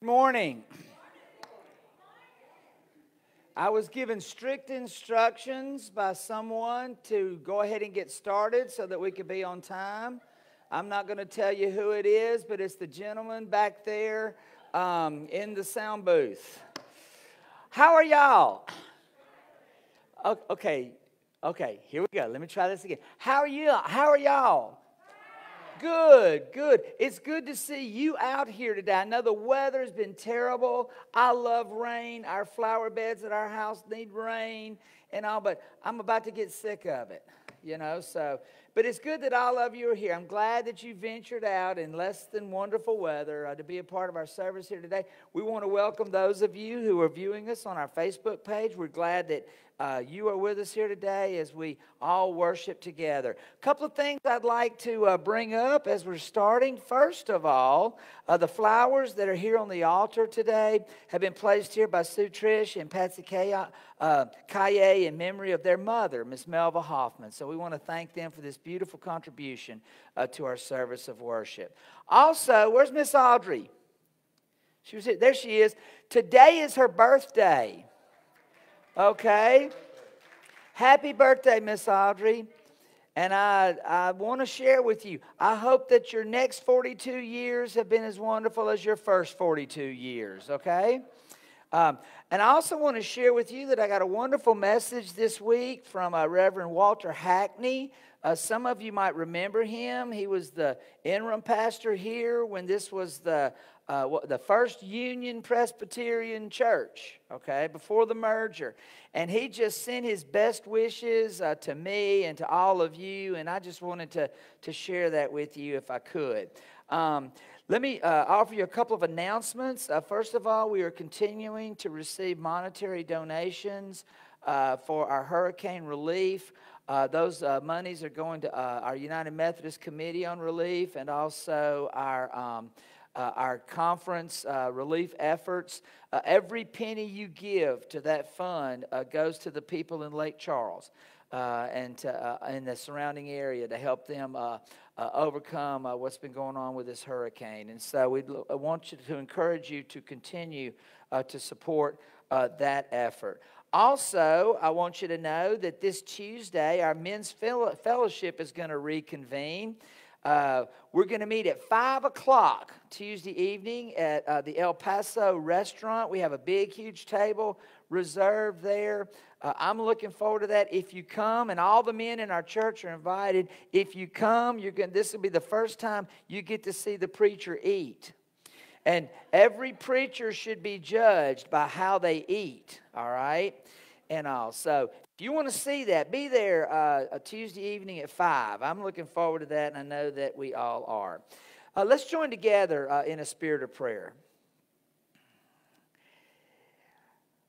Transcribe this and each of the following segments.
Morning. I was given strict instructions by someone to go ahead and get started so that we could be on time. I'm not going to tell you who it is, but it's the gentleman back there um, in the sound booth. How are y'all? Okay, okay, here we go. Let me try this again. How are you? How are y'all? Good, good. It's good to see you out here today. I know the weather has been terrible. I love rain. Our flower beds at our house need rain and all, but I'm about to get sick of it, you know. So, but it's good that all of you are here. I'm glad that you ventured out in less than wonderful weather uh, to be a part of our service here today. We want to welcome those of you who are viewing us on our Facebook page. We're glad that uh, you are with us here today as we all worship together. A couple of things I'd like to uh, bring up as we're starting. First of all, uh, the flowers that are here on the altar today have been placed here by Sue Trish and Patsy Kaye, uh, Kaye in memory of their mother, Miss Melva Hoffman. So we want to thank them for this beautiful contribution uh, to our service of worship. Also, where's Miss Audrey? She was here. There she is. Today is her birthday. Okay? Happy birthday, Miss Audrey. And I, I want to share with you, I hope that your next 42 years have been as wonderful as your first 42 years, okay? Um, and I also want to share with you that I got a wonderful message this week from uh, Reverend Walter Hackney. Uh, some of you might remember him. He was the interim pastor here when this was the uh, the first Union Presbyterian Church, okay, before the merger. And he just sent his best wishes uh, to me and to all of you, and I just wanted to, to share that with you if I could. Um, let me uh, offer you a couple of announcements. Uh, first of all, we are continuing to receive monetary donations uh, for our hurricane relief. Uh, those uh, monies are going to uh, our United Methodist Committee on Relief and also our um, uh, our conference uh, relief efforts. Uh, every penny you give to that fund uh, goes to the people in Lake Charles uh, and to, uh, in the surrounding area to help them overcome what's been going on with this hurricane. And so we want you to encourage you to continue to support that effort. Also, I want you to know that this Tuesday, our men's fellowship is going to reconvene. Uh, we're going to meet at 5 o'clock Tuesday evening at uh, the El Paso restaurant. We have a big, huge table reserved there. Uh, I'm looking forward to that. If you come, and all the men in our church are invited, if you come, you're going this will be the first time you get to see the preacher eat. And every preacher should be judged by how they eat, all right? And all. So if you want to see that, be there uh, a Tuesday evening at 5. I'm looking forward to that, and I know that we all are. Uh, let's join together uh, in a spirit of prayer.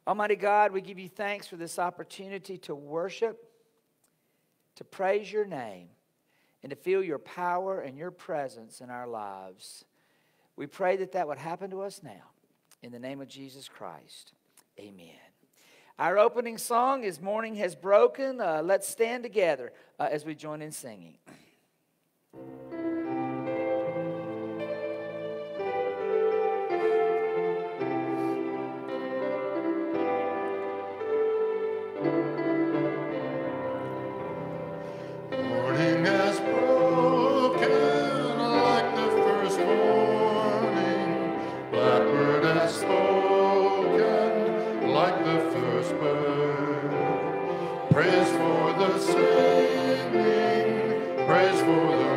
Almighty God, we give you thanks for this opportunity to worship, to praise your name, and to feel your power and your presence in our lives. We pray that that would happen to us now. In the name of Jesus Christ, amen. Our opening song is Morning Has Broken. Uh, let's stand together uh, as we join in singing. Bringing complete.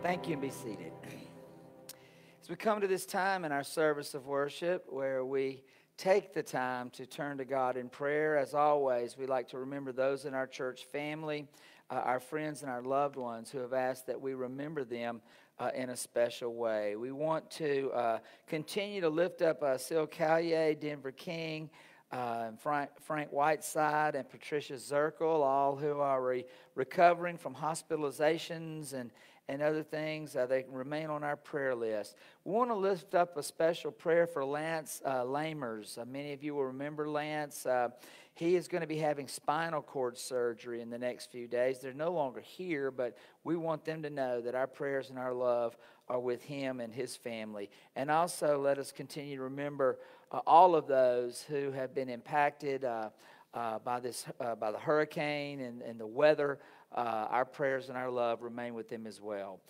Thank you and be seated. As we come to this time in our service of worship where we take the time to turn to God in prayer, as always, we like to remember those in our church family, uh, our friends, and our loved ones who have asked that we remember them uh, in a special way. We want to uh, continue to lift up uh, Sil Callier, Denver King, uh, Frank, Frank Whiteside and Patricia Zirkle, all who are re- recovering from hospitalizations and, and other things. Uh, they remain on our prayer list. We want to lift up a special prayer for Lance uh, Lamers. Uh, many of you will remember Lance. Uh, he is going to be having spinal cord surgery in the next few days. They're no longer here, but we want them to know that our prayers and our love are with him and his family. And also, let us continue to remember uh, all of those who have been impacted uh, by this by the hurricane and, and the weather. Uh, our prayers and our love remain with them as well.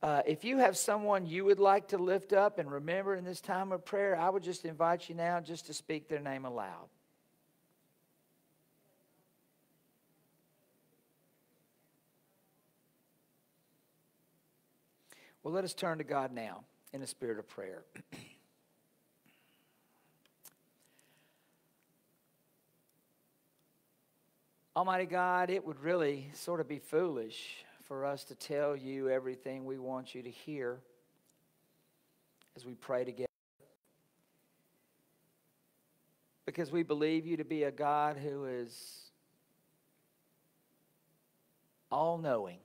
Uh, if you have someone you would like to lift up and remember in this time of prayer, I would just invite you now just to speak their name aloud. Well, let us turn to God now in a spirit of prayer. Almighty God, it would really sort of be foolish for us to tell you everything we want you to hear as we pray together. Because we believe you to be a God who is all knowing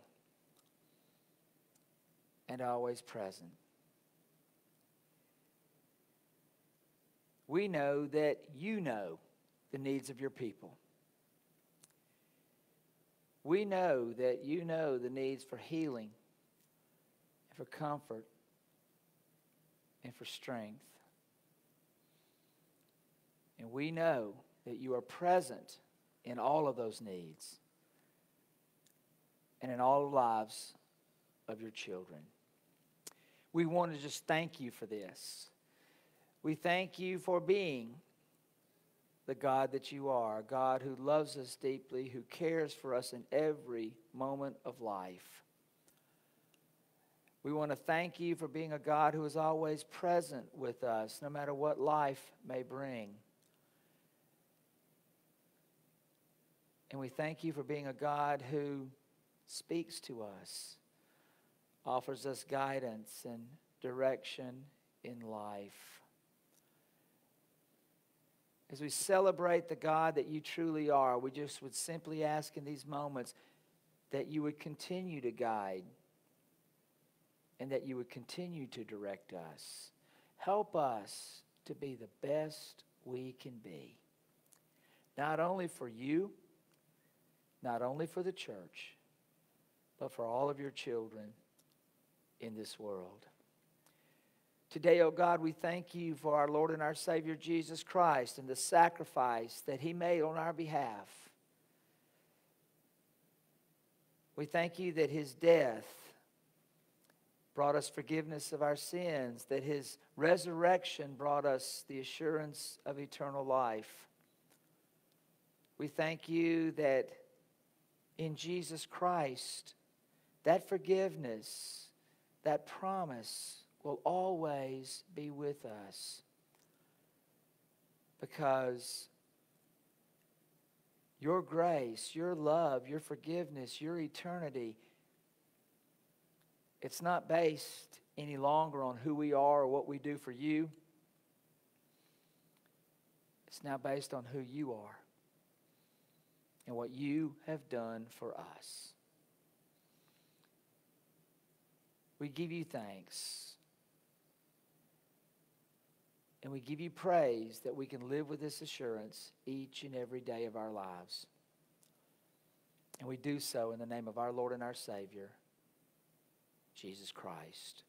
and always present. We know that you know the needs of your people we know that you know the needs for healing, and for comfort, and for strength. And we know that you are present in all of those needs and in all lives of your children. We want to just thank you for this. We thank you for being the God that you are, a God who loves us deeply, who cares for us in every moment of life. We want to thank you for being a God who is always present with us, no matter what life may bring. And we thank you for being a God who speaks to us, offers us guidance and direction in life as we celebrate the God that you truly are, we just would simply ask in these moments that you would continue to guide and that you would continue to direct us. Help us to be the best we can be, not only for you, not only for the church, but for all of your children in this world. Today, O oh God, we thank you for our Lord and our Savior Jesus Christ and the sacrifice that he made on our behalf. We thank you that his death brought us forgiveness of our sins, that his resurrection brought us the assurance of eternal life. We thank you that in Jesus Christ, that forgiveness, that promise, will always be with us because your grace, your love, your forgiveness, your eternity, it's not based any longer on who we are or what we do for you. It's now based on who you are and what you have done for us. We give you thanks. And we give you praise that we can live with this assurance each and every day of our lives. And we do so in the name of our Lord and our Savior, Jesus Christ.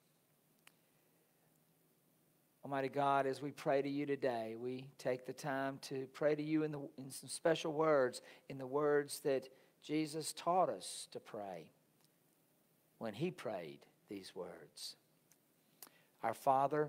Almighty God, as we pray to you today, we take the time to pray to you in, the, in some special words, in the words that Jesus taught us to pray when he prayed these words Our Father,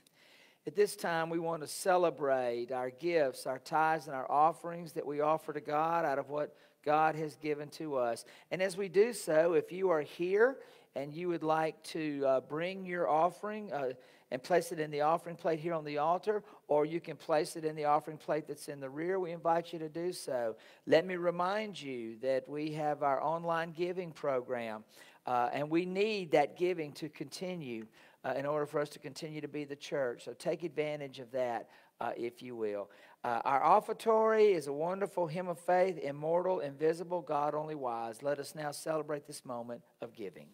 At this time, we want to celebrate our gifts, our tithes, and our offerings that we offer to God out of what God has given to us. And as we do so, if you are here and you would like to uh, bring your offering uh, and place it in the offering plate here on the altar, or you can place it in the offering plate that's in the rear, we invite you to do so. Let me remind you that we have our online giving program, uh, and we need that giving to continue. Uh, in order for us to continue to be the church. So take advantage of that, uh, if you will. Uh, our offertory is a wonderful hymn of faith, immortal, invisible, God only wise. Let us now celebrate this moment of giving.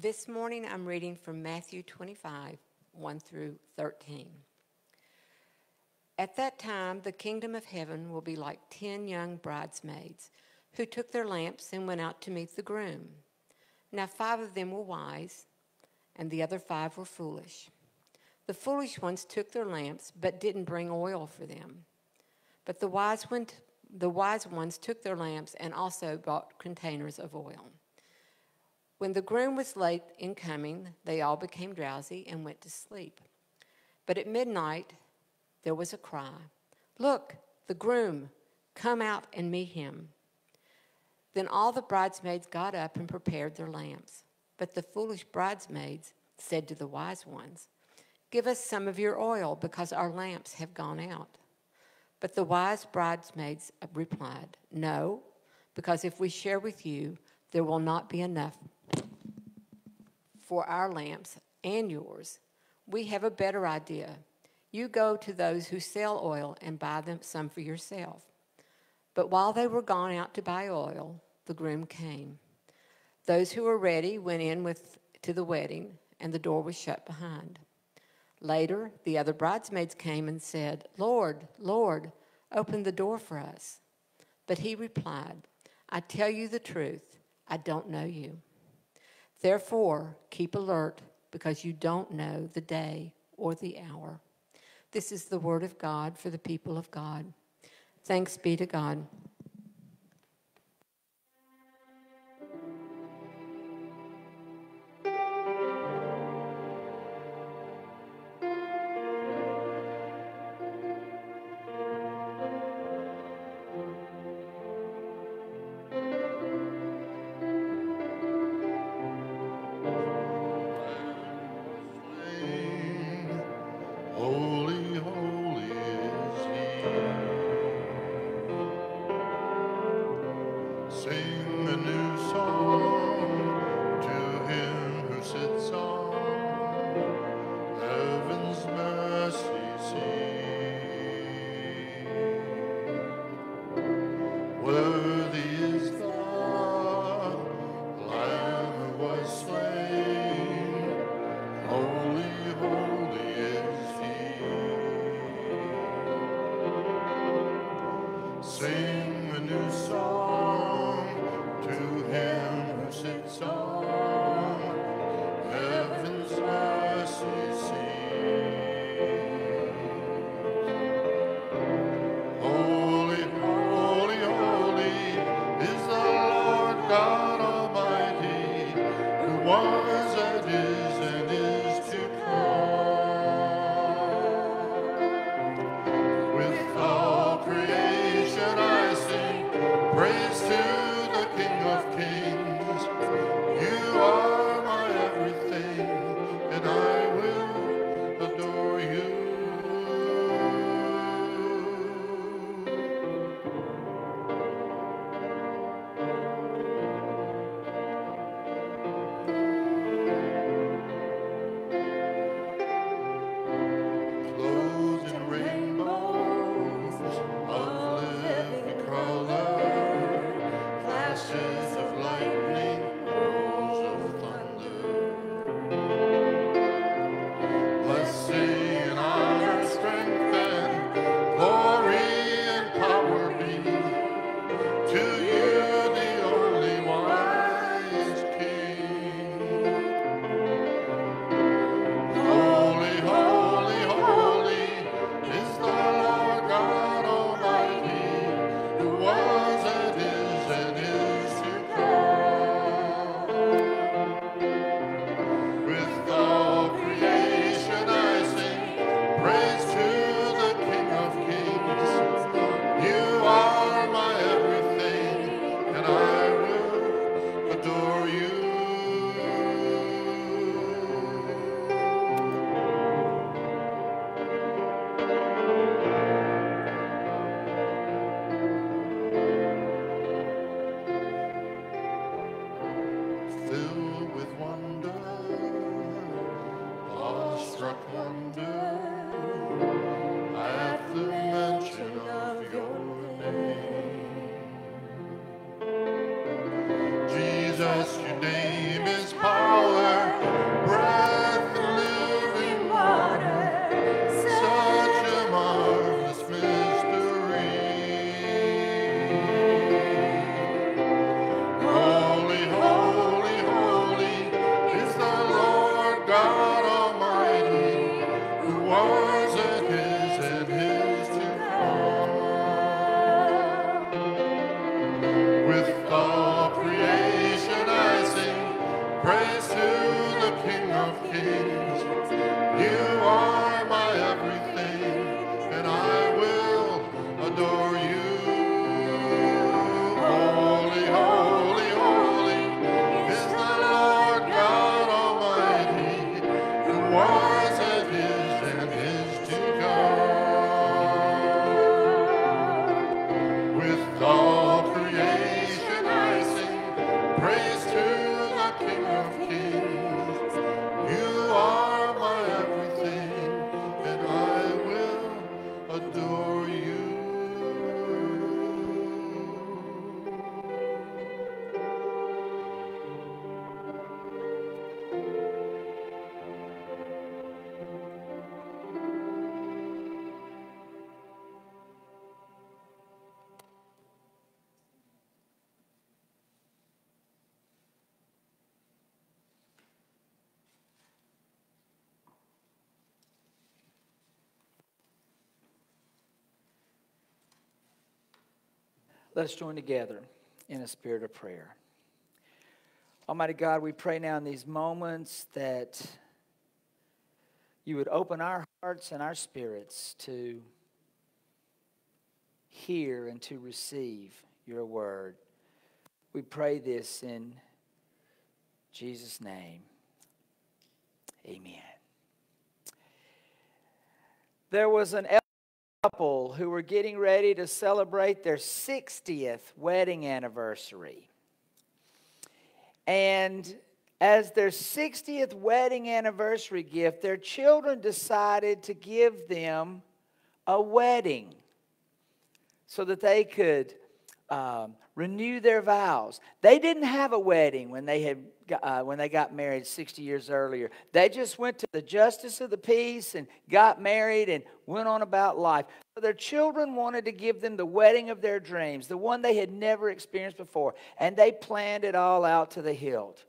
This morning I'm reading from Matthew 25, 1 through 13. At that time, the kingdom of heaven will be like ten young bridesmaids who took their lamps and went out to meet the groom. Now, five of them were wise, and the other five were foolish. The foolish ones took their lamps, but didn't bring oil for them. But the wise, one, the wise ones took their lamps and also bought containers of oil. When the groom was late in coming, they all became drowsy and went to sleep. But at midnight, there was a cry Look, the groom, come out and meet him. Then all the bridesmaids got up and prepared their lamps. But the foolish bridesmaids said to the wise ones, Give us some of your oil, because our lamps have gone out. But the wise bridesmaids replied, No, because if we share with you, there will not be enough for our lamps and yours. We have a better idea. You go to those who sell oil and buy them some for yourself. But while they were gone out to buy oil, the groom came. Those who were ready went in with to the wedding, and the door was shut behind. Later, the other bridesmaids came and said, Lord, Lord, open the door for us. But he replied, I tell you the truth, I don't know you. Therefore, keep alert because you don't know the day or the hour. This is the word of God for the people of God. Thanks be to God. Let's join together in a spirit of prayer. Almighty God, we pray now in these moments that you would open our hearts and our spirits to hear and to receive your word. We pray this in Jesus' name. Amen. There was an couple who were getting ready to celebrate their 60th wedding anniversary. And as their 60th wedding anniversary gift, their children decided to give them a wedding so that they could um, renew their vows. They didn't have a wedding when they had uh, when they got married 60 years earlier. They just went to the justice of the peace and got married and went on about life. So their children wanted to give them the wedding of their dreams, the one they had never experienced before, and they planned it all out to the hilt.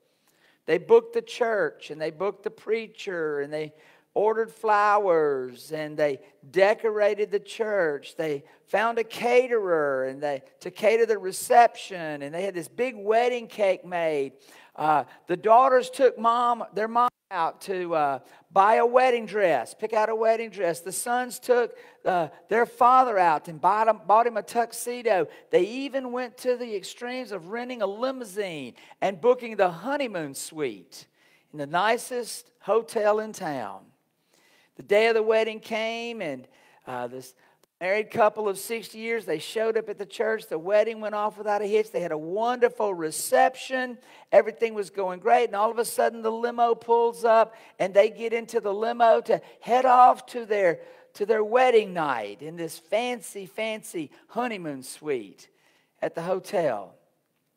They booked the church and they booked the preacher and they ordered flowers and they decorated the church. They found a caterer and they to cater the reception and they had this big wedding cake made. Uh, the daughters took mom, their mom out to uh, buy a wedding dress, pick out a wedding dress. The sons took uh, their father out and bought him, bought him a tuxedo. They even went to the extremes of renting a limousine and booking the honeymoon suite in the nicest hotel in town. The day of the wedding came, and uh, this married couple of 60 years, they showed up at the church. The wedding went off without a hitch. They had a wonderful reception. Everything was going great. And all of a sudden, the limo pulls up, and they get into the limo to head off to their, to their wedding night in this fancy, fancy honeymoon suite at the hotel.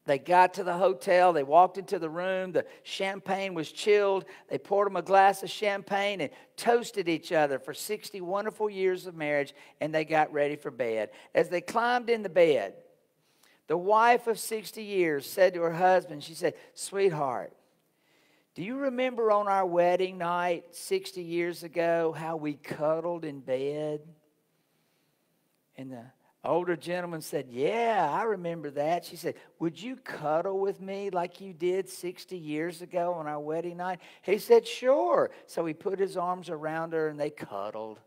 They got to the hotel. They walked into the room. The champagne was chilled. They poured them a glass of champagne and toasted each other for 60 wonderful years of marriage, and they got ready for bed. As they climbed in the bed, the wife of 60 years said to her husband, She said, Sweetheart, do you remember on our wedding night 60 years ago how we cuddled in bed? And the older gentleman said, Yeah, I remember that. She said, Would you cuddle with me like you did 60 years ago on our wedding night? He said, Sure. So he put his arms around her and they cuddled.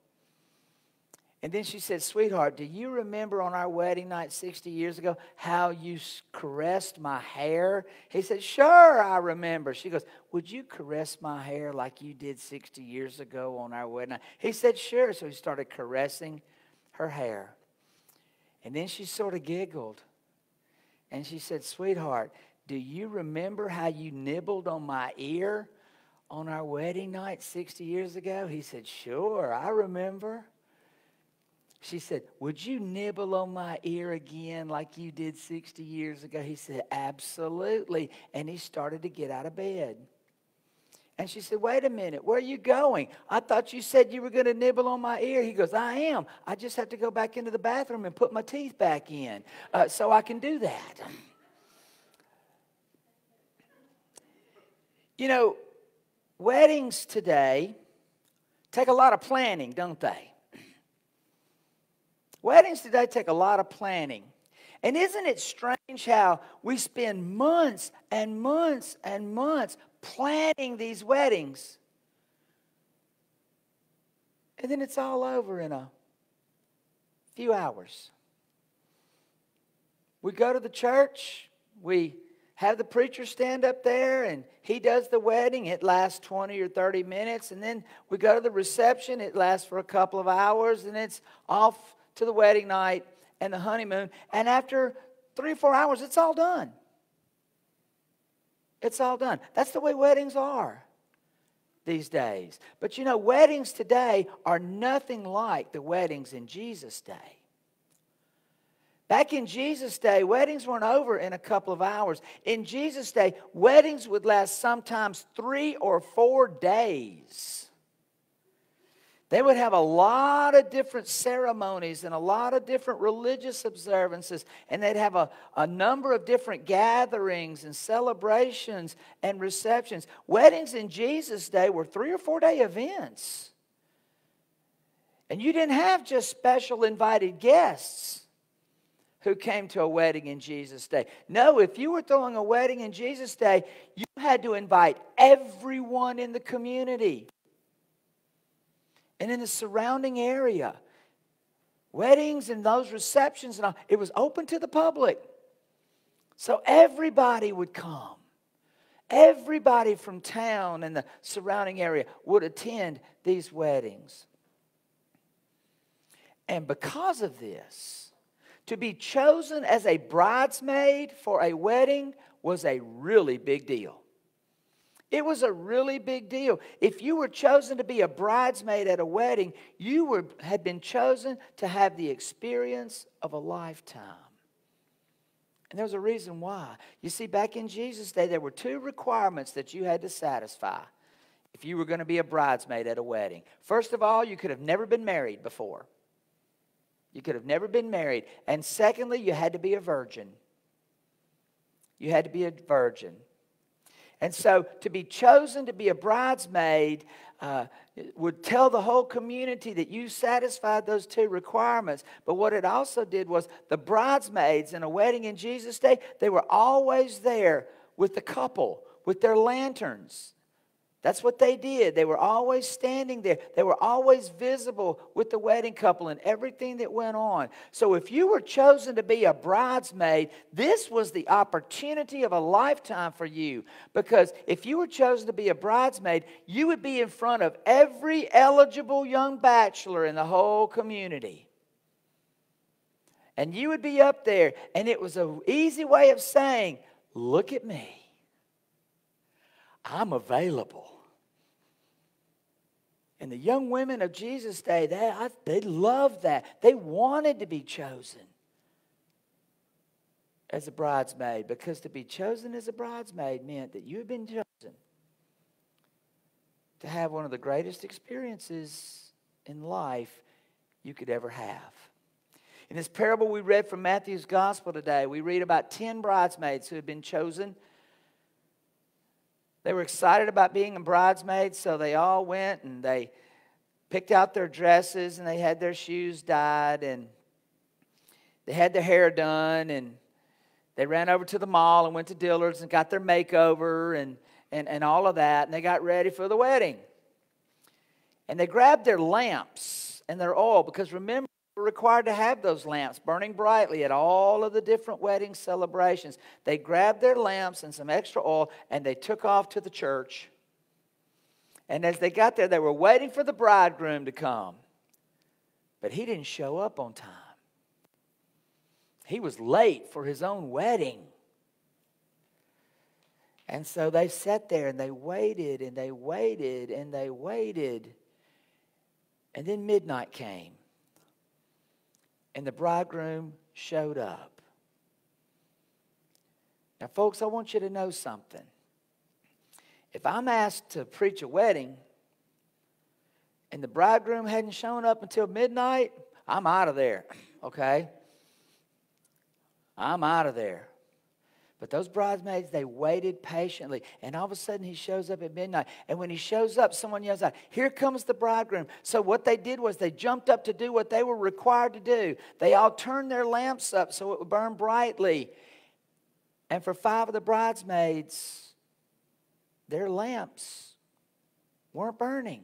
And then she said, Sweetheart, do you remember on our wedding night 60 years ago how you caressed my hair? He said, Sure, I remember. She goes, Would you caress my hair like you did 60 years ago on our wedding night? He said, Sure. So he started caressing her hair. And then she sort of giggled. And she said, Sweetheart, do you remember how you nibbled on my ear on our wedding night 60 years ago? He said, Sure, I remember. She said, Would you nibble on my ear again like you did 60 years ago? He said, Absolutely. And he started to get out of bed. And she said, Wait a minute, where are you going? I thought you said you were going to nibble on my ear. He goes, I am. I just have to go back into the bathroom and put my teeth back in uh, so I can do that. You know, weddings today take a lot of planning, don't they? Weddings today take a lot of planning. And isn't it strange how we spend months and months and months planning these weddings. And then it's all over in a few hours. We go to the church, we have the preacher stand up there and he does the wedding. It lasts 20 or 30 minutes. And then we go to the reception. It lasts for a couple of hours and it's off to the wedding night and the honeymoon. And after three or four hours, it's all done. It's all done. That's the way weddings are these days. But you know, weddings today are nothing like the weddings in Jesus' day. Back in Jesus' day, weddings weren't over in a couple of hours. In Jesus' day, weddings would last sometimes three or four days. They would have a lot of different ceremonies and a lot of different religious observances, and they'd have a, a number of different gatherings and celebrations and receptions. Weddings in Jesus' day were three or four day events. And you didn't have just special invited guests who came to a wedding in Jesus' day. No, if you were throwing a wedding in Jesus' day, you had to invite everyone in the community and in the surrounding area. Weddings and those receptions and all, it was open to the public. So everybody would come. Everybody from town and the surrounding area would attend these weddings. And because of this, to be chosen as a bridesmaid for a wedding was a really big deal. It was a really big deal. If you were chosen to be a bridesmaid at a wedding, you were, had been chosen to have the experience of a lifetime. And there's a reason why. You see, back in Jesus' day, there were two requirements that you had to satisfy if you were going to be a bridesmaid at a wedding. First of all, you could have never been married before. You could have never been married. And secondly, you had to be a virgin. You had to be a virgin. And so to be chosen to be a bridesmaid uh, would tell the whole community that you satisfied those two requirements. But what it also did was the bridesmaids in a wedding in Jesus' day, they were always there with the couple, with their lanterns. That's what they did. They were always standing there. They were always visible with the wedding couple and everything that went on. So, if you were chosen to be a bridesmaid, this was the opportunity of a lifetime for you. Because if you were chosen to be a bridesmaid, you would be in front of every eligible young bachelor in the whole community. And you would be up there, and it was an easy way of saying, Look at me. I'm available. And the young women of Jesus' day, they, I, they loved that. They wanted to be chosen as a bridesmaid because to be chosen as a bridesmaid meant that you had been chosen to have one of the greatest experiences in life you could ever have. In this parable we read from Matthew's gospel today, we read about 10 bridesmaids who had been chosen they were excited about being a bridesmaid, so they all went and they picked out their dresses and they had their shoes dyed and they had their hair done and they ran over to the mall and went to Dillard's and got their makeover and, and, and all of that and they got ready for the wedding. And they grabbed their lamps and their oil because remember, were required to have those lamps burning brightly at all of the different wedding celebrations. They grabbed their lamps and some extra oil and they took off to the church. And as they got there, they were waiting for the bridegroom to come. But he didn't show up on time. He was late for his own wedding. And so they sat there and they waited and they waited and they waited. And then midnight came and the bridegroom showed up. Now, folks, I want you to know something. If I'm asked to preach a wedding and the bridegroom hadn't shown up until midnight, I'm out of there, okay? I'm out of there. But those bridesmaids, they waited patiently. And all of a sudden, he shows up at midnight. And when he shows up, someone yells out, Here comes the bridegroom. So, what they did was they jumped up to do what they were required to do. They all turned their lamps up so it would burn brightly. And for five of the bridesmaids, their lamps weren't burning.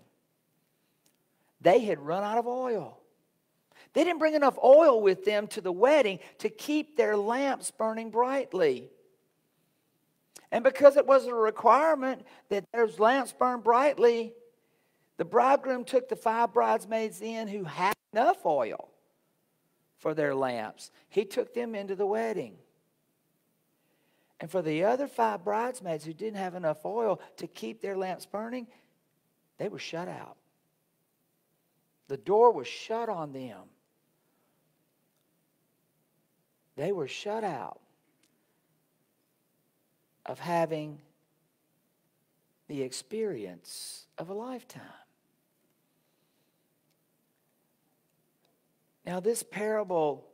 They had run out of oil. They didn't bring enough oil with them to the wedding to keep their lamps burning brightly. And because it was a requirement that those lamps burn brightly, the bridegroom took the five bridesmaids in who had enough oil for their lamps. He took them into the wedding. And for the other five bridesmaids who didn't have enough oil to keep their lamps burning, they were shut out. The door was shut on them. They were shut out of having the experience of a lifetime. Now, this parable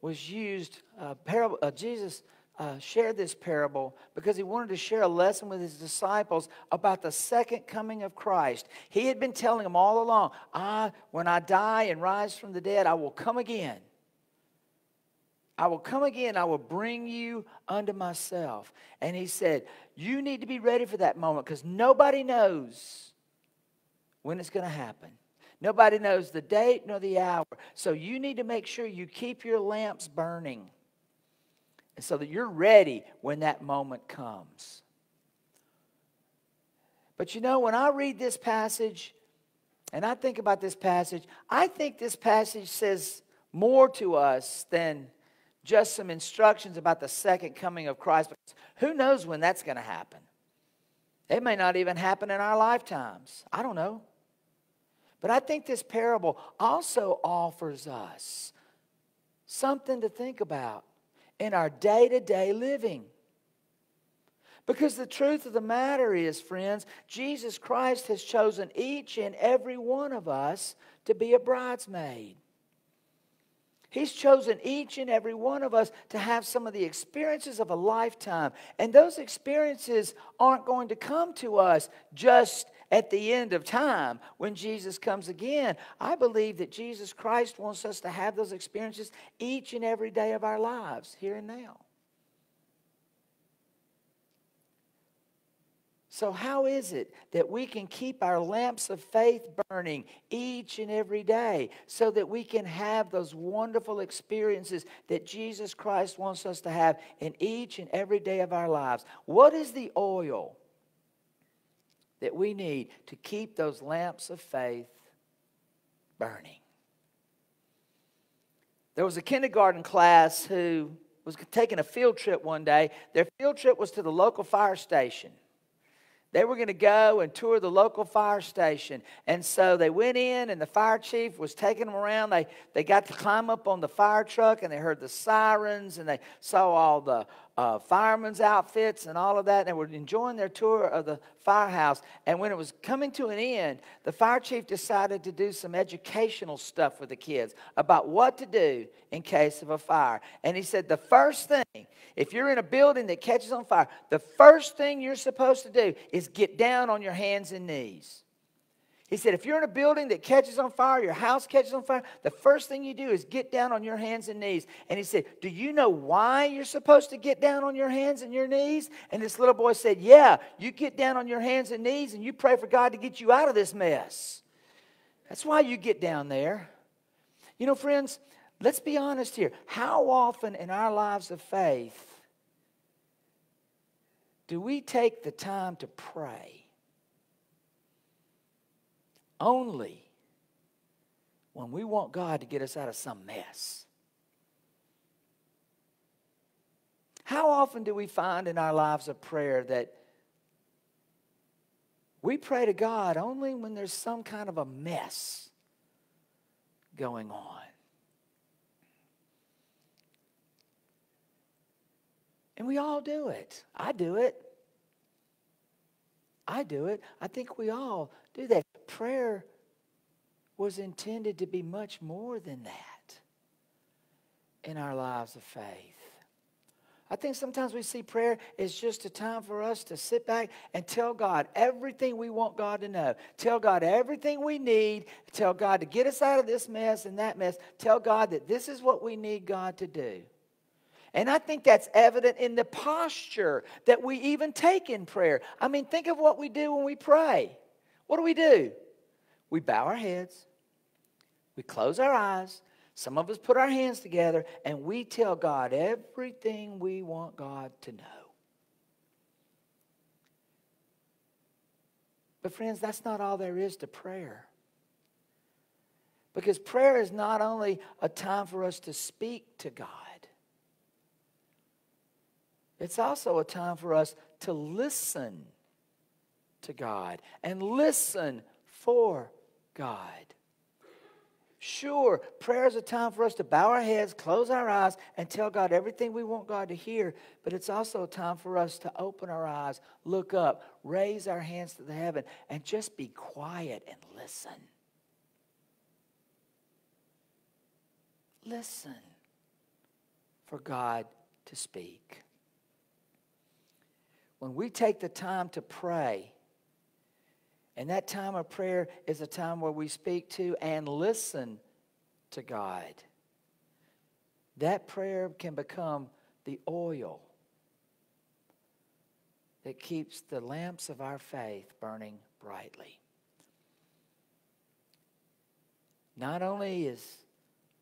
was used, uh, parable, uh, Jesus uh, shared this parable because he wanted to share a lesson with his disciples about the second coming of Christ. He had been telling them all along, I, when I die and rise from the dead, I will come again. I will come again, I will bring you unto myself. And he said, You need to be ready for that moment because nobody knows when it's going to happen. Nobody knows the date nor the hour. So you need to make sure you keep your lamps burning so that you're ready when that moment comes. But you know, when I read this passage and I think about this passage, I think this passage says more to us than just some instructions about the second coming of Christ. Who knows when that's going to happen? It may not even happen in our lifetimes. I don't know. But I think this parable also offers us something to think about in our day to day living. Because the truth of the matter is, friends, Jesus Christ has chosen each and every one of us to be a bridesmaid. He's chosen each and every one of us to have some of the experiences of a lifetime. And those experiences aren't going to come to us just at the end of time when Jesus comes again. I believe that Jesus Christ wants us to have those experiences each and every day of our lives, here and now. So, how is it that we can keep our lamps of faith burning each and every day so that we can have those wonderful experiences that Jesus Christ wants us to have in each and every day of our lives? What is the oil that we need to keep those lamps of faith burning? There was a kindergarten class who was taking a field trip one day. Their field trip was to the local fire station. They were going to go and tour the local fire station. And so they went in, and the fire chief was taking them around. They, they got to climb up on the fire truck, and they heard the sirens, and they saw all the uh, firemen's outfits and all of that. And they were enjoying their tour of the firehouse. And when it was coming to an end, the fire chief decided to do some educational stuff with the kids about what to do in case of a fire. And he said, The first thing, if you're in a building that catches on fire, the first thing you're supposed to do is get down on your hands and knees. He said, if you're in a building that catches on fire, your house catches on fire, the first thing you do is get down on your hands and knees. And he said, Do you know why you're supposed to get down on your hands and your knees? And this little boy said, Yeah, you get down on your hands and knees and you pray for God to get you out of this mess. That's why you get down there. You know, friends, let's be honest here. How often in our lives of faith do we take the time to pray? Only when we want God to get us out of some mess. How often do we find in our lives of prayer that we pray to God only when there's some kind of a mess going on? And we all do it. I do it. I do it. I think we all do that. Prayer was intended to be much more than that in our lives of faith. I think sometimes we see prayer as just a time for us to sit back and tell God everything we want God to know. Tell God everything we need. Tell God to get us out of this mess and that mess. Tell God that this is what we need God to do. And I think that's evident in the posture that we even take in prayer. I mean, think of what we do when we pray. What do we do? We bow our heads, we close our eyes, some of us put our hands together, and we tell God everything we want God to know. But, friends, that's not all there is to prayer. Because prayer is not only a time for us to speak to God, it's also a time for us to listen to God and listen for God. Sure, prayer is a time for us to bow our heads, close our eyes, and tell God everything we want God to hear. But it's also a time for us to open our eyes, look up, raise our hands to the heaven, and just be quiet and listen. Listen for God to speak. When we take the time to pray, and that time of prayer is a time where we speak to and listen to God. That prayer can become the oil that keeps the lamps of our faith burning brightly. Not only is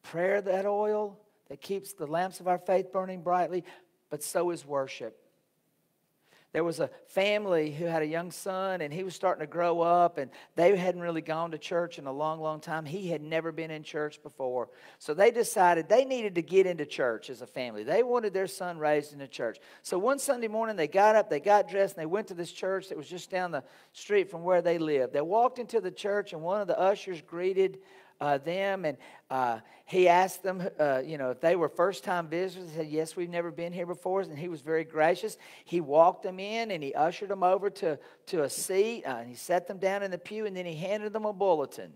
prayer that oil that keeps the lamps of our faith burning brightly, but so is worship. There was a family who had a young son, and he was starting to grow up, and they hadn't really gone to church in a long, long time. He had never been in church before. So they decided they needed to get into church as a family. They wanted their son raised in the church. So one Sunday morning, they got up, they got dressed, and they went to this church that was just down the street from where they lived. They walked into the church, and one of the ushers greeted uh, them, and uh, he asked them, uh, you know, if they were first time visitors. They said, Yes, we've never been here before. And he was very gracious. He walked them in and he ushered them over to, to a seat, uh, and he set them down in the pew, and then he handed them a bulletin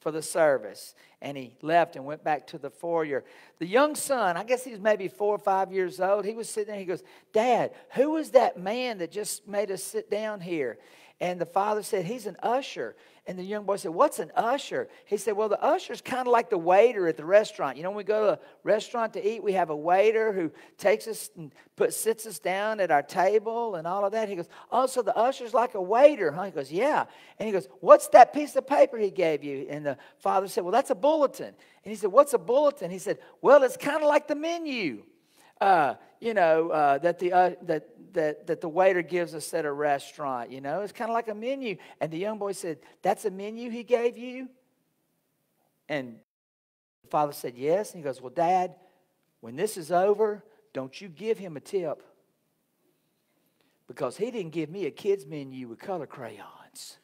for the service. And he left and went back to the foyer. The young son, I guess he was maybe four or five years old, he was sitting there. He goes, Dad, who was that man that just made us sit down here? And the father said, He's an usher. And the young boy said, What's an usher? He said, Well, the usher's kind of like the waiter at the restaurant. You know, when we go to a restaurant to eat, we have a waiter who takes us and put, sits us down at our table and all of that. He goes, Oh, so the usher's like a waiter, huh? He goes, Yeah. And he goes, What's that piece of paper he gave you? And the father said, Well, that's a bulletin. And he said, What's a bulletin? He said, Well, it's kind of like the menu. Uh, you know, uh, that, the, uh, that, that, that the waiter gives us at a restaurant. You know, it's kind of like a menu. And the young boy said, That's a menu he gave you? And the father said, Yes. And he goes, Well, Dad, when this is over, don't you give him a tip. Because he didn't give me a kid's menu with color crayons.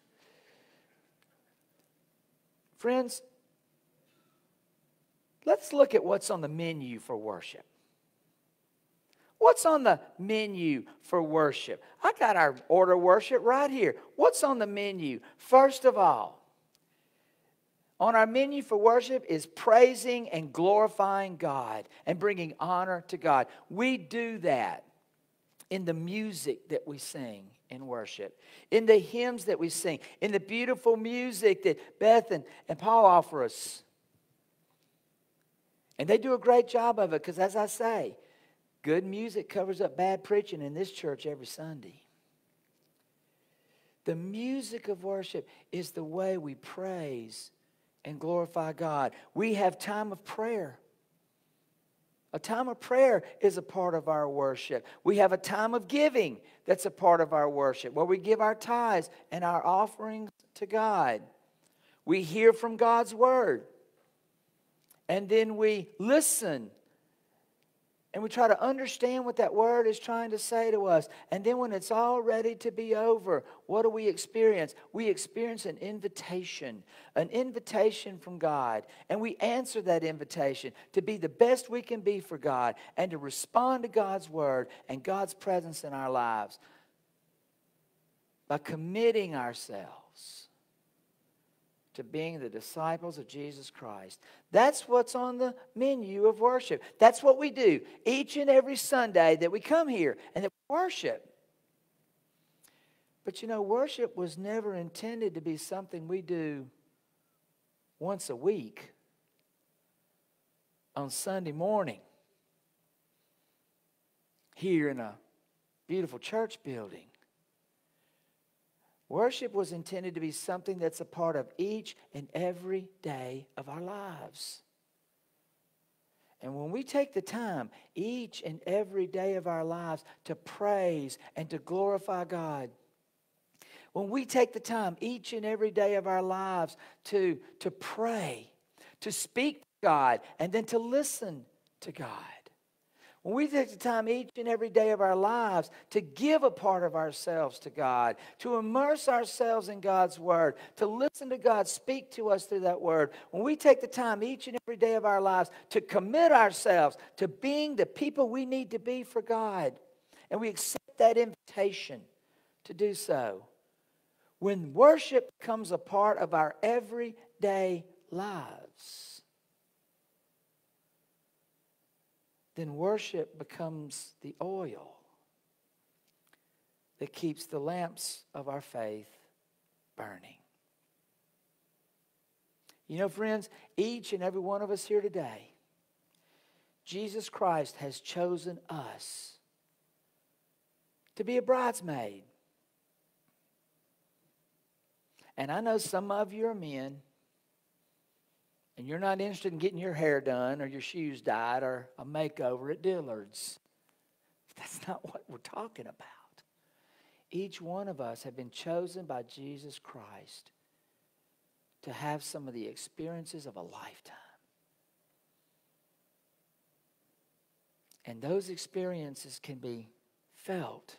Friends, let's look at what's on the menu for worship. What's on the menu for worship? I got our order of worship right here. What's on the menu? First of all, on our menu for worship is praising and glorifying God and bringing honor to God. We do that in the music that we sing in worship, in the hymns that we sing, in the beautiful music that Beth and, and Paul offer us. And they do a great job of it because, as I say, Good music covers up bad preaching in this church every Sunday. The music of worship is the way we praise and glorify God. We have time of prayer. A time of prayer is a part of our worship. We have a time of giving that's a part of our worship, where we give our tithes and our offerings to God. We hear from God's word. And then we listen and we try to understand what that word is trying to say to us. And then when it's all ready to be over, what do we experience? We experience an invitation, an invitation from God. And we answer that invitation to be the best we can be for God and to respond to God's word and God's presence in our lives by committing ourselves to being the disciples of Jesus Christ. That's what's on the menu of worship. That's what we do each and every Sunday that we come here and that we worship. But you know, worship was never intended to be something we do once a week on Sunday morning here in a beautiful church building. Worship was intended to be something that's a part of each and every day of our lives. And when we take the time each and every day of our lives to praise and to glorify God, when we take the time each and every day of our lives to, to pray, to speak to God, and then to listen to God, when we take the time each and every day of our lives to give a part of ourselves to God, to immerse ourselves in God's Word, to listen to God speak to us through that Word, when we take the time each and every day of our lives to commit ourselves to being the people we need to be for God, and we accept that invitation to do so, when worship becomes a part of our everyday lives, then worship becomes the oil that keeps the lamps of our faith burning. You know, friends, each and every one of us here today, Jesus Christ has chosen us to be a bridesmaid. And I know some of you are men, and you're not interested in getting your hair done or your shoes dyed or a makeover at Dillard's. That's not what we're talking about. Each one of us have been chosen by Jesus Christ to have some of the experiences of a lifetime. And those experiences can be felt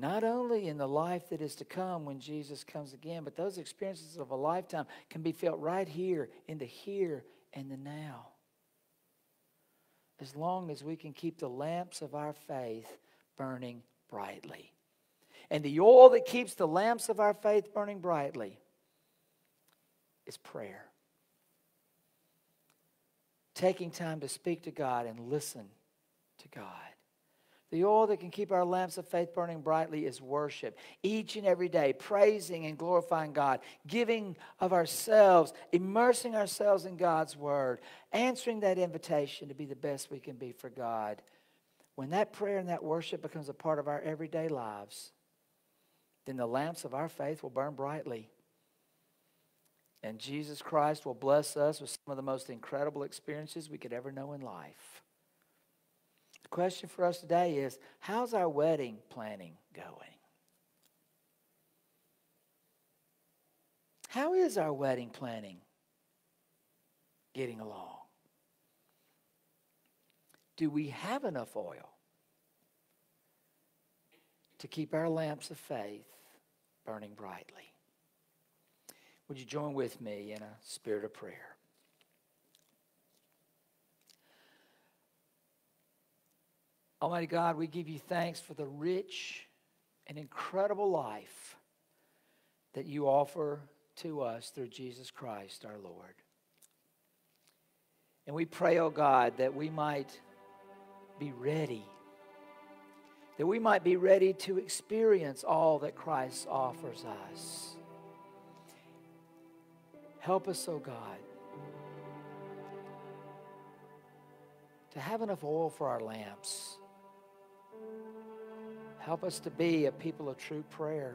not only in the life that is to come when Jesus comes again, but those experiences of a lifetime can be felt right here in the here and the now. As long as we can keep the lamps of our faith burning brightly. And the oil that keeps the lamps of our faith burning brightly is prayer. Taking time to speak to God and listen to God The oil that can keep our lamps of faith burning brightly is worship. Each and every day, praising and glorifying God, giving of ourselves, immersing ourselves in God's word, answering that invitation to be the best we can be for God. When that prayer and that worship becomes a part of our everyday lives, then the lamps of our faith will burn brightly. And Jesus Christ will bless us with some of the most incredible experiences we could ever know in life question for us today is how's our wedding planning going? How is our wedding planning getting along? Do we have enough oil to keep our lamps of faith burning brightly? Would you join with me in a spirit of prayer? Almighty God, we give you thanks for the rich and incredible life that you offer to us through Jesus Christ our Lord. And we pray, oh God, that we might be ready, that we might be ready to experience all that Christ offers us. Help us, oh God, to have enough oil for our lamps Help us to be a people of true prayer.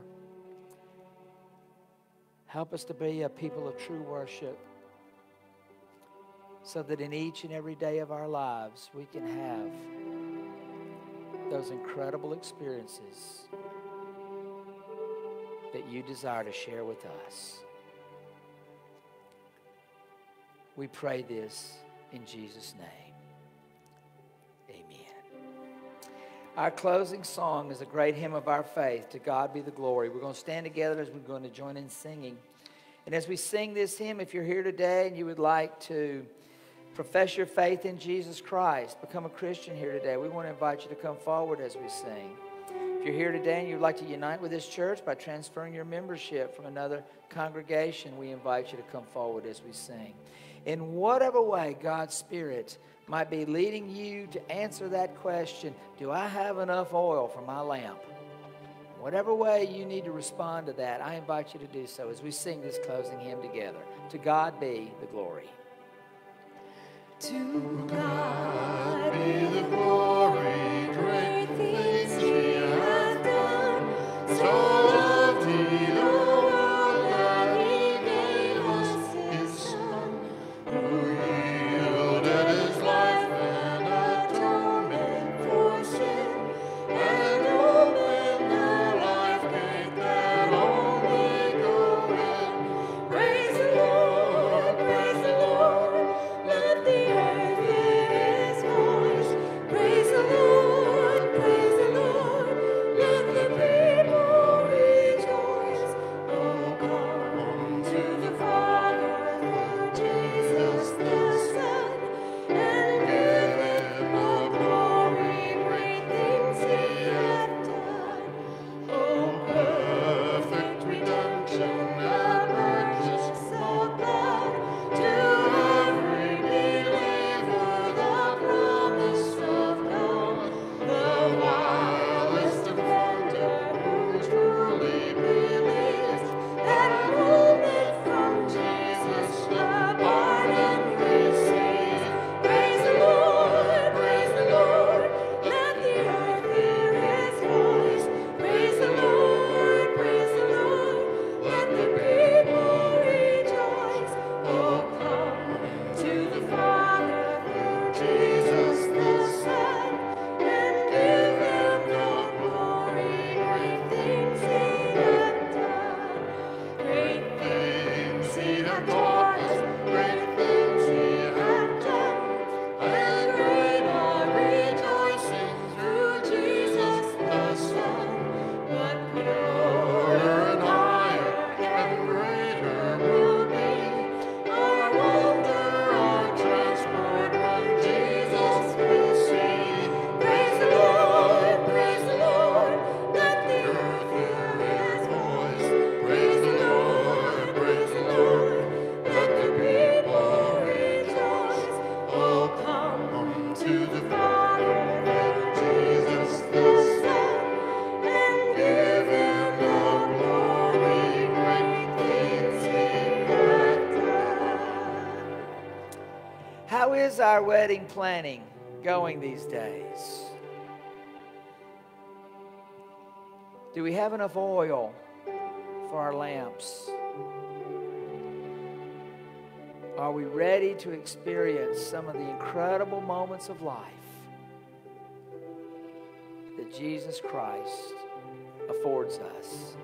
Help us to be a people of true worship so that in each and every day of our lives we can have those incredible experiences that you desire to share with us. We pray this in Jesus' name. Our closing song is a great hymn of our faith. To God be the glory. We're going to stand together as we're going to join in singing. And as we sing this hymn, if you're here today and you would like to profess your faith in Jesus Christ, become a Christian here today, we want to invite you to come forward as we sing. If you're here today and you'd like to unite with this church by transferring your membership from another congregation, we invite you to come forward as we sing. In whatever way God's Spirit might be leading you to answer that question Do I have enough oil for my lamp? Whatever way you need to respond to that, I invite you to do so as we sing this closing hymn together. To God be the glory. To God be the glory, great planning going these days? Do we have enough oil for our lamps? Are we ready to experience some of the incredible moments of life that Jesus Christ affords us?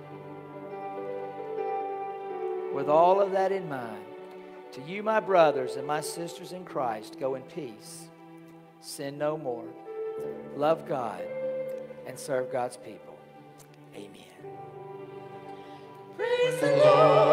With all of that in mind, to you, my brothers and my sisters in Christ, go in peace, sin no more, love God, and serve God's people. Amen. Praise the Lord.